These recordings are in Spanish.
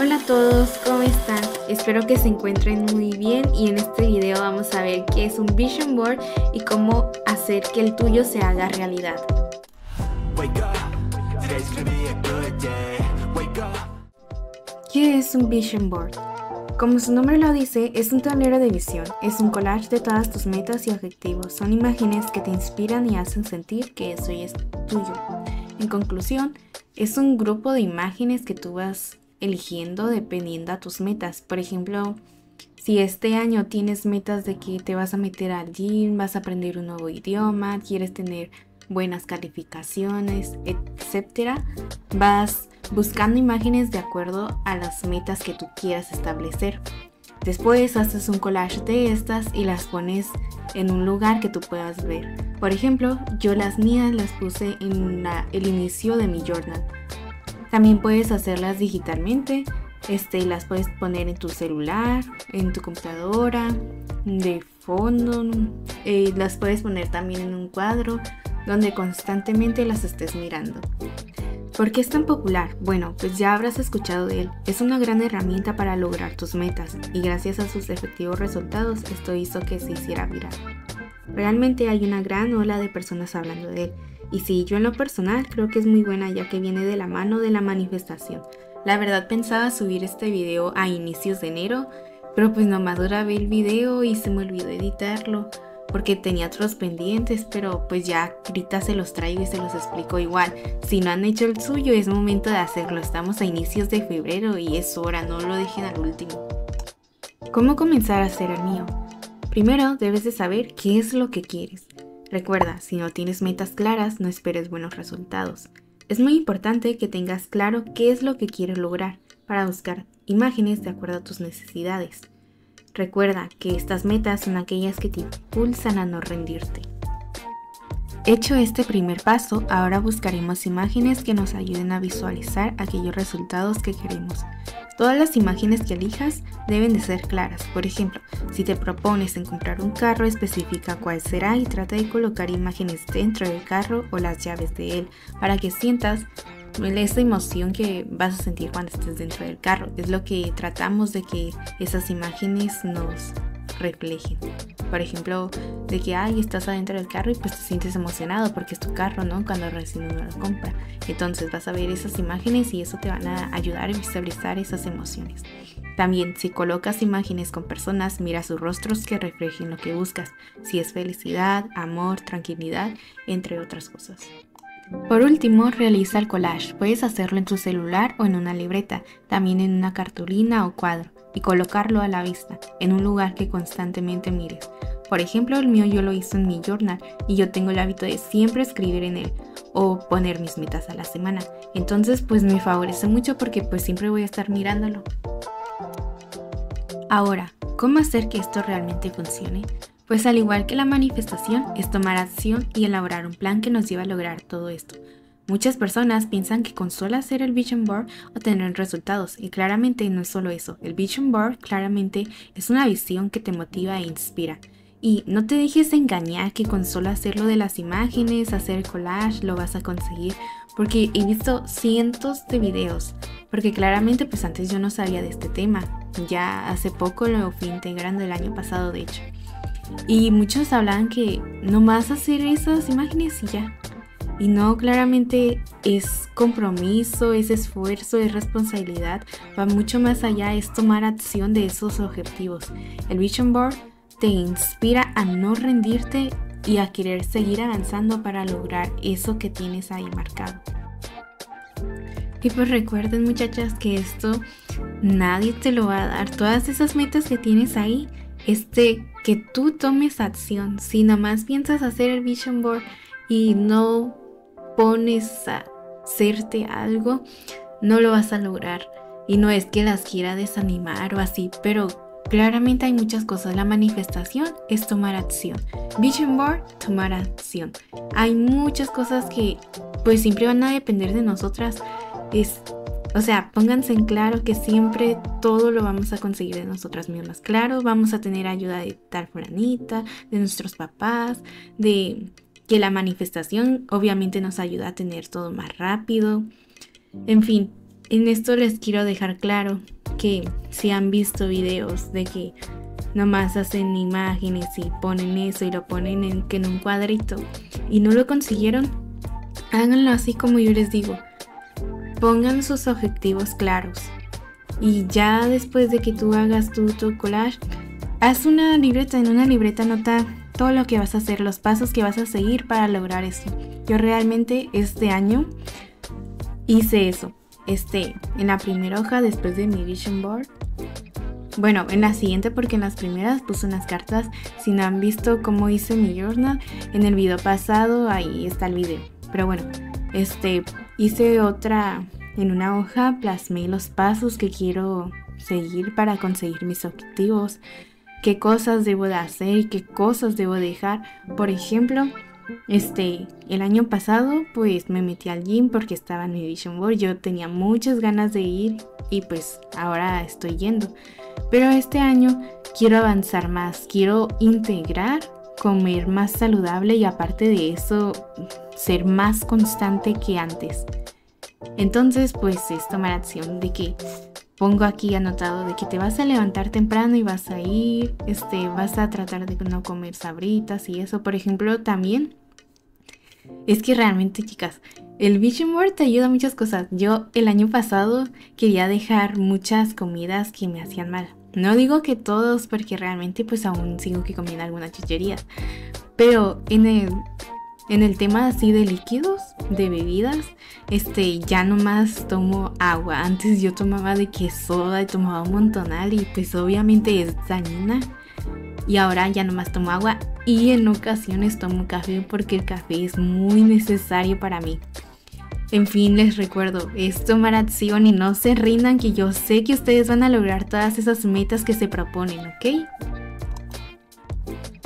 Hola a todos, ¿cómo están? Espero que se encuentren muy bien y en este video vamos a ver qué es un vision board y cómo hacer que el tuyo se haga realidad. ¿Qué es un vision board? Como su nombre lo dice, es un tablero de visión, es un collage de todas tus metas y objetivos, son imágenes que te inspiran y hacen sentir que eso es tuyo. En conclusión, es un grupo de imágenes que tú vas eligiendo dependiendo a tus metas. Por ejemplo, si este año tienes metas de que te vas a meter al gym, vas a aprender un nuevo idioma, quieres tener buenas calificaciones, etcétera, vas buscando imágenes de acuerdo a las metas que tú quieras establecer. Después haces un collage de estas y las pones en un lugar que tú puedas ver. Por ejemplo, yo las mías las puse en el inicio de mi journal. También puedes hacerlas digitalmente. Este, las puedes poner en tu celular, en tu computadora, de fondo. Eh, las puedes poner también en un cuadro donde constantemente las estés mirando. ¿Por qué es tan popular? Bueno, pues ya habrás escuchado de él. Es una gran herramienta para lograr tus metas y gracias a sus efectivos resultados esto hizo que se hiciera viral. Realmente hay una gran ola de personas hablando de él y sí, yo en lo personal creo que es muy buena ya que viene de la mano de la manifestación. La verdad pensaba subir este video a inicios de enero, pero pues nomás grabé el video y se me olvidó editarlo porque tenía otros pendientes, pero pues ya ahorita se los traigo y se los explico igual. Si no han hecho el suyo, es momento de hacerlo. Estamos a inicios de febrero y es hora, no lo dejen al último. ¿Cómo comenzar a hacer el mío? Primero debes de saber qué es lo que quieres. Recuerda, si no tienes metas claras, no esperes buenos resultados. Es muy importante que tengas claro qué es lo que quieres lograr para buscar imágenes de acuerdo a tus necesidades. Recuerda que estas metas son aquellas que te impulsan a no rendirte. Hecho este primer paso, ahora buscaremos imágenes que nos ayuden a visualizar aquellos resultados que queremos. Todas las imágenes que elijas deben de ser claras. Por ejemplo, si te propones en comprar un carro, especifica cuál será y trata de colocar imágenes dentro del carro o las llaves de él para que sientas esa emoción que vas a sentir cuando estés dentro del carro. Es lo que tratamos de que esas imágenes nos reflejen. Por ejemplo, de que, ay, estás adentro del carro y pues te sientes emocionado porque es tu carro, ¿no? Cuando recién uno lo compra. Entonces vas a ver esas imágenes y eso te van a ayudar a visualizar esas emociones. También, si colocas imágenes con personas, mira sus rostros que reflejen lo que buscas, si es felicidad, amor, tranquilidad, entre otras cosas. Por último, realiza el collage. Puedes hacerlo en tu celular o en una libreta, también en una cartulina o cuadro y colocarlo a la vista, en un lugar que constantemente mires. Por ejemplo, el mío yo lo hice en mi journal y yo tengo el hábito de siempre escribir en él o poner mis metas a la semana. Entonces, pues me favorece mucho porque pues siempre voy a estar mirándolo. Ahora, ¿cómo hacer que esto realmente funcione? Pues al igual que la manifestación, es tomar acción y elaborar un plan que nos lleva a lograr todo esto. Muchas personas piensan que con solo hacer el vision board obtendrán resultados y claramente no es solo eso. El vision board claramente es una visión que te motiva e inspira. Y no te dejes engañar que con solo hacerlo de las imágenes, hacer collage, lo vas a conseguir. Porque he visto cientos de videos. Porque claramente pues antes yo no sabía de este tema. Ya hace poco lo fui integrando el año pasado de hecho. Y muchos hablan que nomás hacer esas imágenes y ya. Y no, claramente es compromiso, es esfuerzo, es responsabilidad. Va mucho más allá, es tomar acción de esos objetivos. El Vision Board te inspira a no rendirte y a querer seguir avanzando para lograr eso que tienes ahí marcado. Y pues recuerden muchachas que esto nadie te lo va a dar. Todas esas metas que tienes ahí, este, que tú tomes acción. Si nada más piensas hacer el Vision Board y no pones a hacerte algo, no lo vas a lograr. Y no es que las quiera desanimar o así, pero claramente hay muchas cosas. La manifestación es tomar acción. Vision Board, tomar acción. Hay muchas cosas que pues siempre van a depender de nosotras. Es, o sea, pónganse en claro que siempre todo lo vamos a conseguir de nosotras mismas. Claro, vamos a tener ayuda de tal furanita, de nuestros papás, de que la manifestación obviamente nos ayuda a tener todo más rápido. En fin, en esto les quiero dejar claro que si han visto videos de que nomás hacen imágenes y ponen eso y lo ponen en, en un cuadrito y no lo consiguieron, háganlo así como yo les digo. Pongan sus objetivos claros. Y ya después de que tú hagas tu, tu haz una libreta. En una libreta nota todo lo que vas a hacer, los pasos que vas a seguir para lograr eso. Yo realmente este año hice eso. Este, en la primera hoja después de mi vision board bueno, en la siguiente porque en las primeras puse unas cartas. Si no han visto cómo hice mi journal, en el video pasado ahí está el video. Pero bueno, este hice otra en una hoja, plasmé los pasos que quiero seguir para conseguir mis objetivos, qué cosas debo de hacer y qué cosas debo dejar. Por ejemplo, este, el año pasado pues me metí al gym porque estaba en mi vision board. Yo tenía muchas ganas de ir y pues ahora estoy yendo. Pero este año quiero avanzar más, quiero integrar, comer más saludable y aparte de eso, ser más constante que antes. Entonces, pues es tomar acción de que pongo aquí anotado de que te vas a levantar temprano y vas a ir, este, vas a tratar de no comer sabritas y eso. Por ejemplo, también es que realmente, chicas, el Vision Board te ayuda a muchas cosas. Yo el año pasado quería dejar muchas comidas que me hacían mal. No digo que todos, porque realmente pues aún sigo que comiendo algunas chucherías. Pero en el, en el tema así de líquidos, de bebidas, este, ya nomás tomo agua. Antes yo tomaba de que soda y tomaba un montonal y pues obviamente es dañina. Y ahora ya nomás tomo agua y en ocasiones tomo café porque el café es muy necesario para mí. En fin, les recuerdo, es tomar acción y no se rindan que yo sé que ustedes van a lograr todas esas metas que se proponen, ¿ok?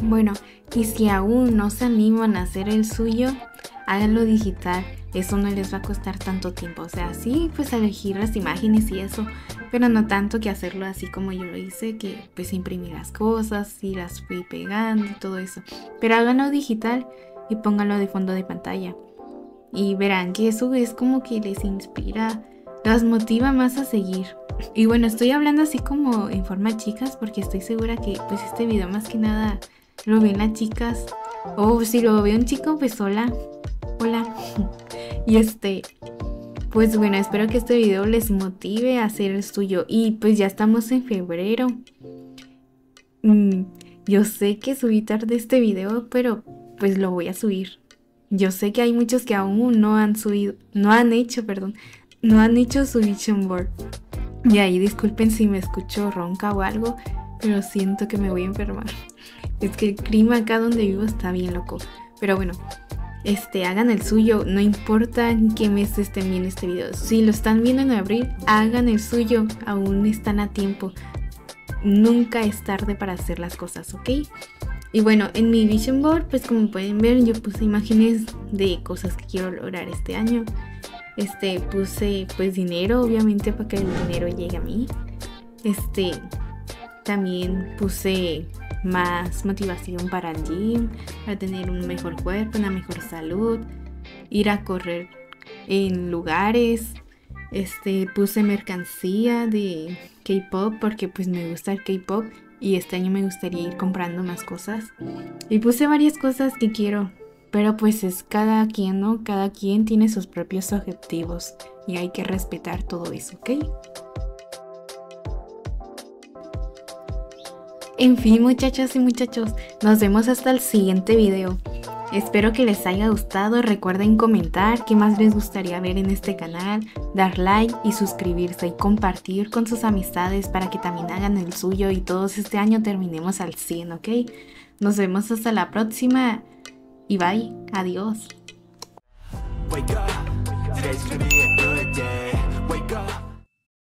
Bueno, y si aún no se animan a hacer el suyo, háganlo digital. Eso no les va a costar tanto tiempo. O sea, sí, pues elegir las imágenes y eso, pero no tanto que hacerlo así como yo lo hice, que pues imprimir las cosas y las fui pegando y todo eso. Pero háganlo digital y pónganlo de fondo de pantalla y verán que eso es como que les inspira, las motiva más a seguir. Y bueno, estoy hablando así como en forma chicas porque estoy segura que pues este video más que nada lo ven las chicas o si lo ve un chico pues hola, hola. y este, pues bueno, espero que este video les motive a hacer el suyo y pues ya estamos en febrero. Mm, yo sé que subí tarde este video, pero pues lo voy a subir. Yo sé que hay muchos que aún no han subido, no han hecho, perdón, no han hecho su vision board. Y ahí disculpen si me escucho ronca o algo, pero siento que me voy a enfermar. Es que el clima acá donde vivo está bien loco. Pero bueno, este, hagan el suyo, no importa en qué mes estén viendo este video. Si lo están viendo en abril, hagan el suyo, aún están a tiempo. Nunca es tarde para hacer las cosas, ¿ok? Y bueno, en mi vision board, pues como pueden ver, yo puse imágenes de cosas que quiero lograr este año. Este, puse pues dinero, obviamente, para que el dinero llegue a mí. Este, también puse más motivación para el gym, para tener un mejor cuerpo, una mejor salud, ir a correr en lugares. Este, puse mercancía de K-pop porque pues me gusta el K-pop y este año me gustaría ir comprando más cosas. Y puse varias cosas que quiero, pero pues es cada quien, ¿no? Cada quien tiene sus propios objetivos y hay que respetar todo eso, ¿ok? En fin, muchachas y muchachos, nos vemos hasta el siguiente video. Espero que les haya gustado. Recuerden comentar qué más les gustaría ver en este canal, dar like y suscribirse y compartir con sus amistades para que también hagan el suyo y todos este año terminemos al 100, ¿ok? Nos vemos hasta la próxima y bye. Adiós.